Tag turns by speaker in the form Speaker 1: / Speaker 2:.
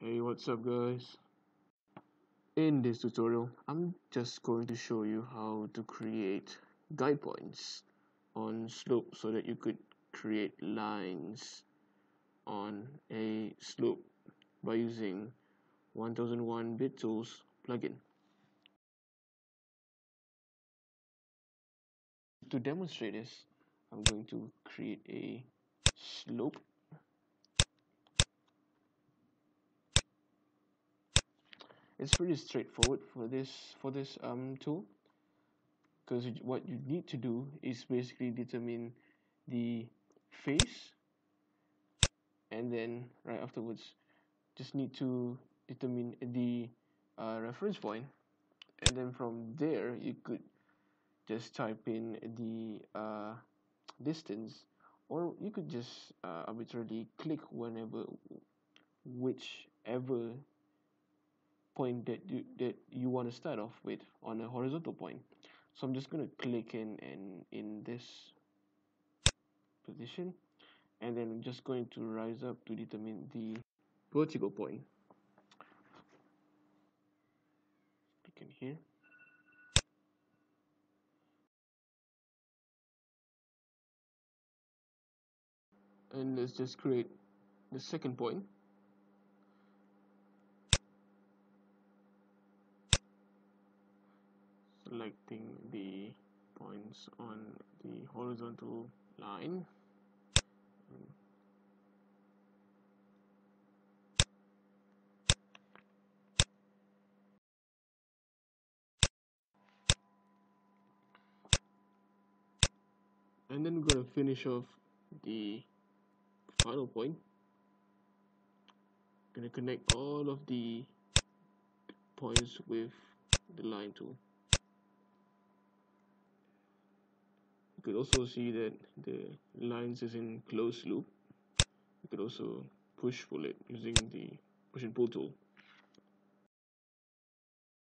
Speaker 1: Hey, what's up guys? In this tutorial, I'm just going to show you how to create guide points on slope so that you could create lines on a slope by using 1001bit Tools plugin. To demonstrate this, I'm going to create a slope it's pretty straightforward for this for this um, tool. Because what you need to do is basically determine the face and then right afterwards just need to determine the uh, reference point. And then from there you could just type in the uh, distance or you could just uh, arbitrarily click whenever whichever point that you that you want to start off with on a horizontal point. So I'm just going to click in and in this position and then I'm just going to rise up to determine the vertical point. Click in here. And let's just create the second point selecting the points on the horizontal line. And then we're going to finish off the final point. Going to connect all of the points with the line tool you could also see that the lines is in closed loop. You could also push pull it using the push and pull tool